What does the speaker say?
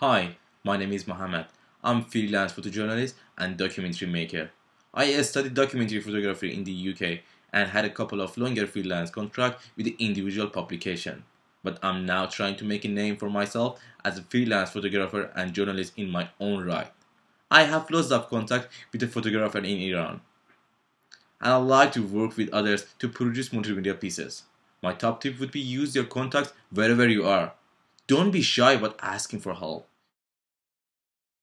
Hi, my name is Mohammad. I'm freelance photojournalist and documentary maker. I studied documentary photography in the UK and had a couple of longer freelance contracts with individual publication. But I'm now trying to make a name for myself as a freelance photographer and journalist in my own right. I have lots of contact with a photographer in Iran. And I like to work with others to produce multimedia pieces. My top tip would be use your contacts wherever you are. Don't be shy about asking for help.